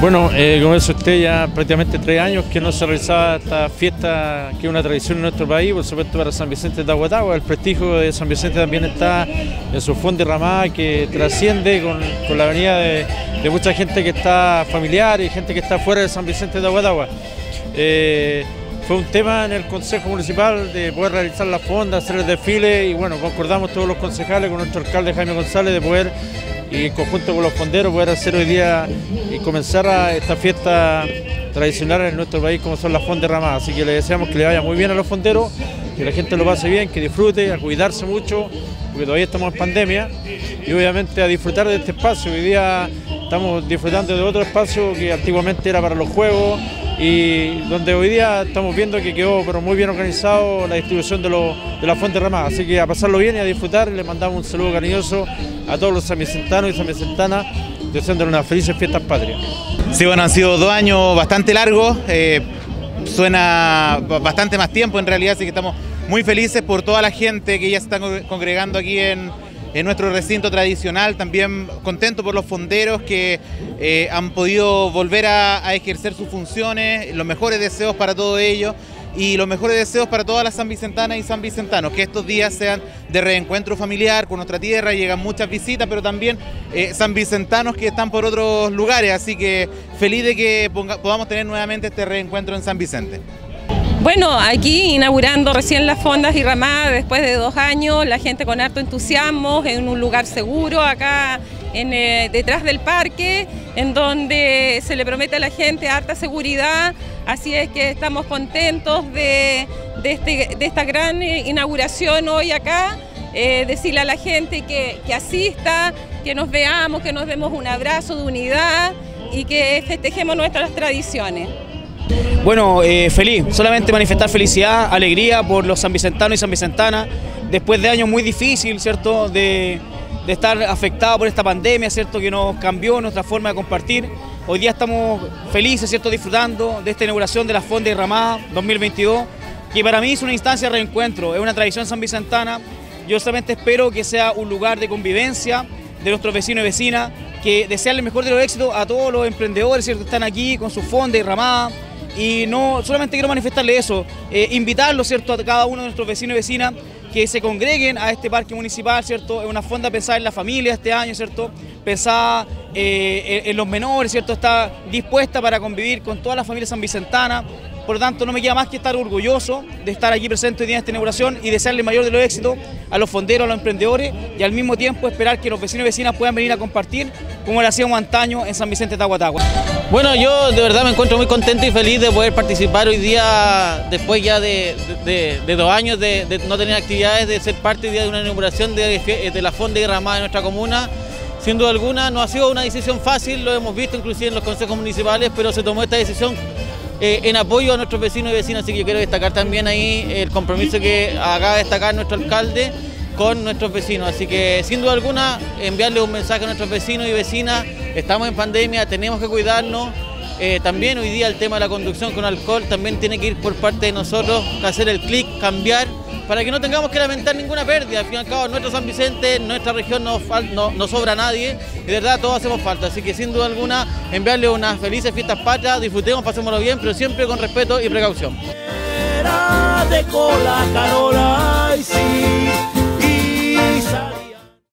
Bueno, eh, como eso usted ya prácticamente tres años que no se realizaba esta fiesta que es una tradición en nuestro país, por supuesto para San Vicente de Aguatagua. El prestigio de San Vicente también está en su fondo derramada que trasciende con, la venida de, mucha gente que está familiar y gente que está fuera de San Vicente de Aguatagua. Eh, fue un tema en el Consejo Municipal de poder realizar la fonda, hacer el desfile y bueno, concordamos todos los concejales con nuestro alcalde Jaime González de poder y en conjunto con los fonderos poder hacer hoy día y comenzar a esta fiesta tradicional en nuestro país como son las fondas ramadas. Así que le deseamos que le vaya muy bien a los fonderos, que la gente lo pase bien, que disfrute, a cuidarse mucho, porque todavía estamos en pandemia, y obviamente a disfrutar de este espacio. Hoy día estamos disfrutando de otro espacio que antiguamente era para los juegos, y donde hoy día estamos viendo que quedó pero muy bien organizado la distribución de, de la fuente ramada. Así que a pasarlo bien y a disfrutar, le mandamos un saludo cariñoso a todos los samicentanos y samicentanas, deseándole unas felices fiestas patrias. Sí, bueno, han sido dos años bastante largos, eh, suena bastante más tiempo en realidad, así que estamos muy felices por toda la gente que ya se está congregando aquí en, en nuestro recinto tradicional, también contento por los fonderos que eh, han podido volver a, ejercer sus funciones, los mejores deseos para todo ello y los mejores deseos para todas las San Vicentanas y San Vicentanos, que estos días sean de reencuentro familiar con nuestra tierra, llegan muchas visitas, pero también eh, San que están por otros lugares, así que feliz de que podamos tener nuevamente este reencuentro en San Vicente. Bueno, aquí inaugurando recién las fondas y ramadas después de dos años, la gente con harto entusiasmo, en un lugar seguro acá en, eh, detrás del parque, en donde se le promete a la gente harta seguridad, así es que estamos contentos de, este, esta gran eh, inauguración hoy acá, eh, decirle a la gente que, que asista, que nos veamos, que nos demos un abrazo de unidad y que festejemos nuestras tradiciones. Bueno, eh, feliz, solamente manifestar felicidad, alegría por los sanvicentanos y sanvicentanas, después de años muy difíciles, ¿cierto?, de, estar afectados por esta pandemia, ¿cierto?, que nos cambió nuestra forma de compartir. Hoy día estamos felices, ¿cierto?, disfrutando de esta inauguración de la Fonda Ramada 2022, que para mí es una instancia de reencuentro, es una tradición sanvicentana. Yo solamente espero que sea un lugar de convivencia de nuestros vecinos y vecinas, que desearle el mejor de los éxitos a todos los emprendedores, ¿cierto?, que están aquí con su Fonda y Ramada y no solamente quiero manifestarle eso, eh, invitarlo, ¿cierto?, a cada uno de nuestros vecinos y vecinas que se congreguen a este parque municipal, ¿cierto? Es una fonda pensada en la familia este año, ¿cierto? Pensada eh, en, los menores, ¿cierto? Está dispuesta para convivir con toda la familia sanvicentana. Por lo tanto, no me queda más que estar orgulloso de estar aquí presente hoy día en esta inauguración y desearle mayor de los éxitos a los fonderos, a los emprendedores y al mismo tiempo esperar que los vecinos y vecinas puedan venir a compartir como lo hacíamos antaño en San Vicente de Tahuatagua. Bueno, yo de verdad me encuentro muy contento y feliz de poder participar hoy día, después ya de, dos años de, no tener actividades, de ser parte de una inauguración de, la Fonda Ramada de nuestra comuna. Sin duda alguna, no ha sido una decisión fácil, lo hemos visto inclusive en los consejos municipales, pero se tomó esta decisión eh, en apoyo a nuestros vecinos y vecinas, así que quiero destacar también ahí el compromiso que acaba de destacar nuestro alcalde con nuestros vecinos. Así que sin duda alguna enviarle un mensaje a nuestros vecinos y vecinas, estamos en pandemia, tenemos que cuidarnos. Eh, también hoy día el tema de la conducción con alcohol también tiene que ir por parte de nosotros, hacer el clic, cambiar, para que no tengamos que lamentar ninguna pérdida. Al fin y al cabo, nuestro San Vicente, nuestra región no, no, sobra nadie y de verdad todos hacemos falta. Así que sin duda alguna, enviarle unas felices fiestas patrias, disfrutemos, pasémoslo bien, pero siempre con respeto y precaución.